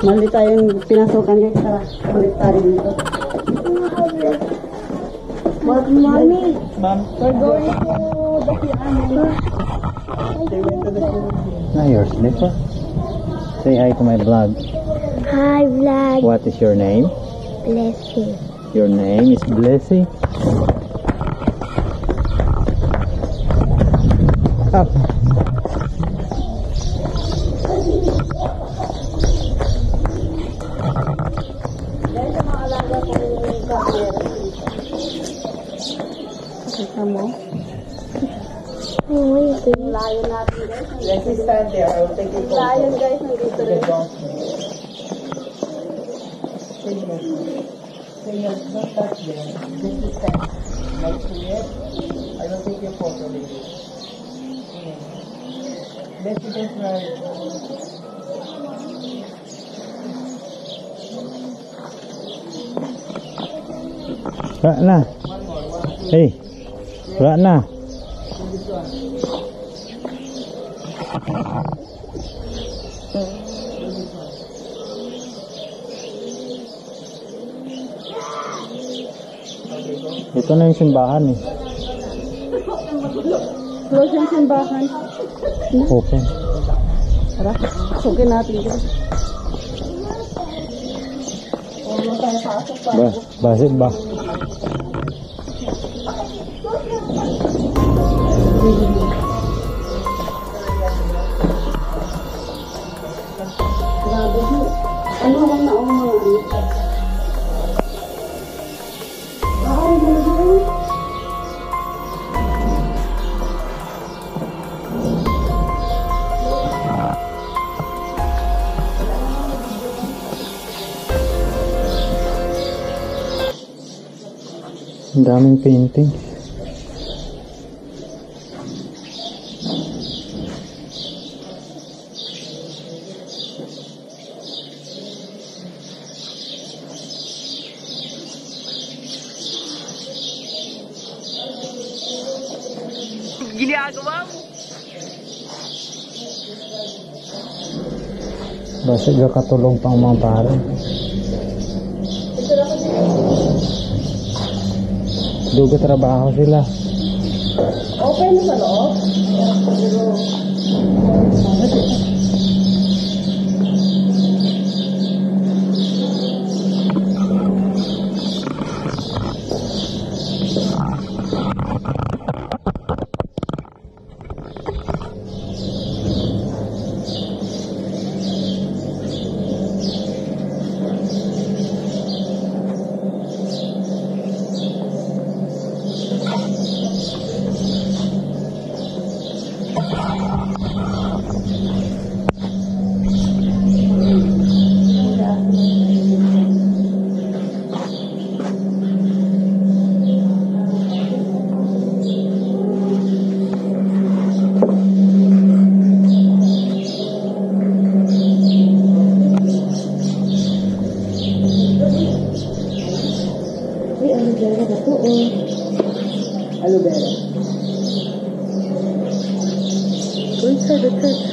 Mandi tayong pinasukan kayo sa baliktarin nito. But mommy, we're going to the piano. they went to the Philippines. Now your slipper. Say hi to my vlog. Hi, vlog. What is your name? Bless you. Your name is Blessy. Up. stand there. I will take your photo. Ayun guys, nandito rin. Fingers. Fingers, don't touch them. Just the stand. Next to it, I will take your photo, lady. Let's do this right. Rạn à? Ê, rạn à? Ito na yung simbahan eh. Close yung simbahan. Open. Tara, sukin natin guys. Ba, basit ba? Grabe Ang daming painting. Basta ga katulong pang mga pare. Duga trabaho sila. Open sa loob. Uy, ano dyan na to? Oh. Aloe vera. Uy, sir, the church.